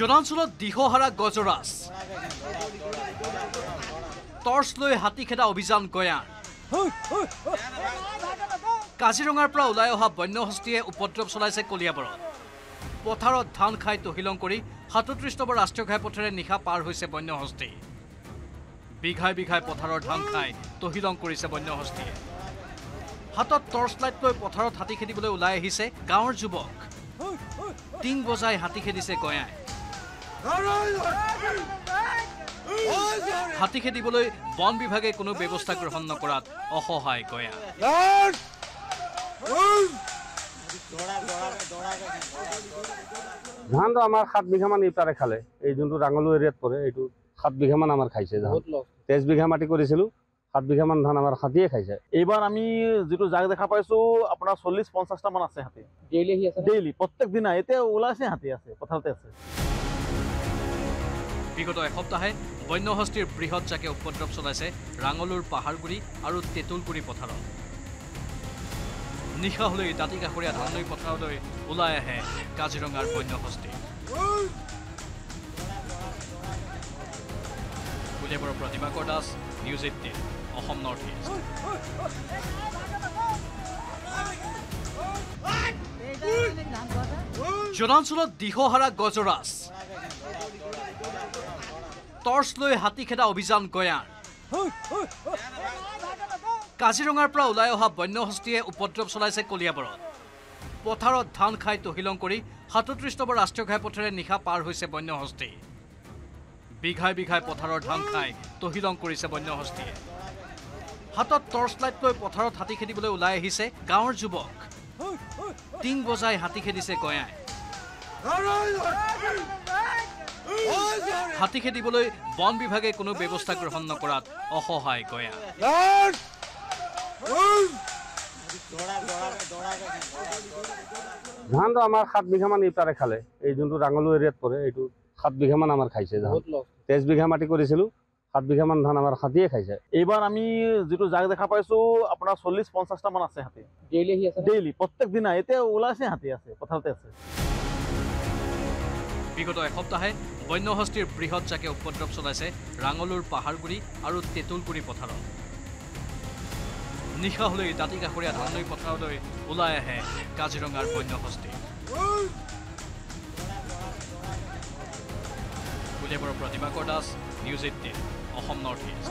জনাঞ্চলত দিশহাৰা গজৰাজ টৰ্চ লৈ হাতী খেদা অভিযান গয়ান। কাজিৰঙাৰ পৰা ওলাই অহা বন্যহস্তীয়ে উপদ্ৰৱ চলাইছে কলিয়াবৰত। পথাৰত ধান খাই তহিলং কৰি সাতত্ৰিছ নম্বৰ ৰাষ্ট্ৰীয় ঘাইপথেৰে নিশা পাৰ হৈছে বন্যহস্তী। বিঘাই বিঘাই পথাৰৰ ধান খাই তহিলং কৰিছে বন্যহস্তীয়ে হাতত টৰ্চ লাইট লৈ পথাৰত হাতী খেদিবলৈ ওলাই আহিছে গাঁৱৰ যুৱক। টিং বজাই হাতী খেদিছে গয়াই। হাতী খেদিবলৈ বন বিভাগে কোনো ব্যৱস্থা গ্ৰহণ নকৰাত অসহায় গয়া। ধানটো আমাৰ সাত বিঘামান ইপাৰে খালে। এই যোনটো ৰাঙলু এৰিয়াত পৰে এইটো সাত বিঘামান আমাৰ খাইছে ধান। তেইছ বিঘা মাটি কৰিছিলোঁ সাত বিঘামান ধান আমাৰ হাতীয়ে খাইছে। এইবাৰ আমি যিটো জাক দেখা পাইছো আপোনাৰ চল্লিছ পঞ্চাছটা মান আছে হাতী। ডেইলি ডেইলি প্ৰত্যেক দিনাই এতিয়া ওলাইছে হাতী আছে পথাৰতে আছে। বিগত এসপ্তাহে বন্যহস্তীৰ বৃহৎ জাকে উপদ্ৰৱ চলাইছে ৰাঙলুৰ পাহাৰগুৰি আৰু তেঁতুলগুৰি পথাৰত। নিশা হ'লেই দাঁতি কাষৰীয়া ধানৈ পথাৰলৈ ওলাই আহে কাজিৰঙাৰ বন্যহস্তী। কলিয়াবৰৰ পৰা Dibakar Das news eighteen Assam north east. জনাঞ্চলত দিশহাৰা গজৰাজ। টৰ্চ লৈ হাতী খেদা অভিযান গয়ান কাজিৰঙাৰ পৰা ওলাই অহা বন্যহস্তীয়ে উপদ্ৰৱ চলাইছে কলিয়াবৰত। পথাৰত ধান খাই তহিলং কৰি সাতত্ৰিছ নম্বৰ ৰাষ্ট্ৰীয় ঘাইপথেৰে নিশা পাৰ হৈছে বন্যহস্তী। বিঘাই বিঘাই পথাৰৰ ধান খাই তহিলং কৰিছে বন্যহস্তীয়ে হাতত টৰ্চ লাইট লৈ পথাৰত হাতী খেদিবলৈ ওলাই আহিছে গাঁৱৰ যুৱক। টিং বজাই হাতী খেদিছে গয়াই। হাতী খেদিবলৈ বন বিভাগে কোনো ব্যৱস্থা গ্ৰহণ নকৰাত অসহায় গয়া। ধানটো আমাৰ সাত বিঘামান ইপাৰে খালে। এই যোনটো ৰাঙলু এৰিয়াত পৰে এইটো সাত বিঘামান আমাৰ খাইছে ধান। তেইছ বিঘা মাটি কৰিছিলোঁ সাত বিঘামান ধান আমাৰ হাতীয়ে খাইছে। এইবাৰ আমি যিটো জাক দেখা পাইছো আপোনাৰ চল্লিছ পঞ্চাছটা মান আছে হাতী। ডেইলি ডেইলি প্ৰত্যেক দিনাই এতিয়া ওলাইছে হাতী আছে পথাৰতে আছে। বিগত এসপ্তাহে বন্যহস্তীৰ বৃহৎ জাকে উপদ্ৰৱ চলাইছে ৰাঙলুৰ পাহাৰগুৰি আৰু তেঁতুলগুৰি পথাৰত নিশা হ'লেই দাঁতি কাষৰীয়া ধানৈ পথাৰলৈ ওলাই আহে কাজিৰঙাৰ বন্যহস্তী কলিয়াবৰৰ পৰা Dibakar Das news eighteen Assam north east